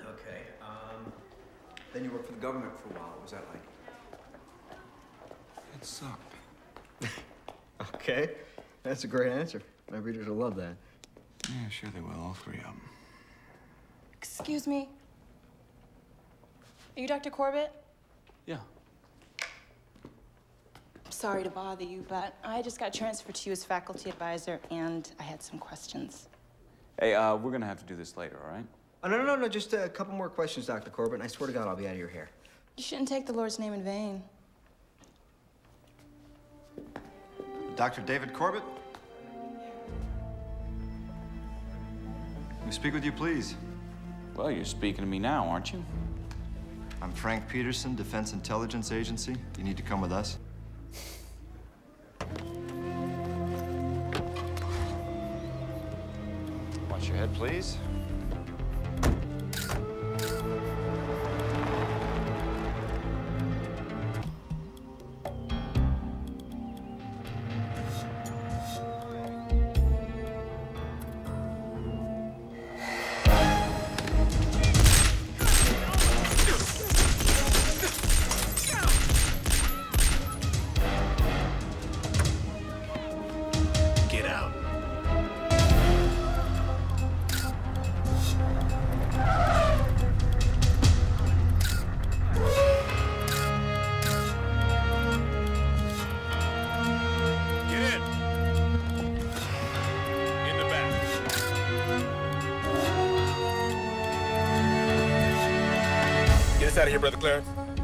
Okay. Um, then you worked for the government for a while. What was that like? It sucked. Okay. That's a great answer. My readers will love that. Yeah, sure they will, all three of them. Excuse me. Are you Dr. Corbett? Yeah. I'm Sorry to bother you, but I just got transferred to you as faculty advisor, and I had some questions. Hey, uh, we're gonna have to do this later, all right? Oh, no, no, no, no. Just a couple more questions, Dr. Corbett, and I swear to God I'll be out of your hair. You shouldn't take the Lord's name in vain. Dr. David Corbett? May I speak with you, please? Well, you're speaking to me now, aren't you? I'm Frank Peterson, Defense Intelligence Agency. You need to come with us. Watch your head, please. Us out of here, Brother Clarence.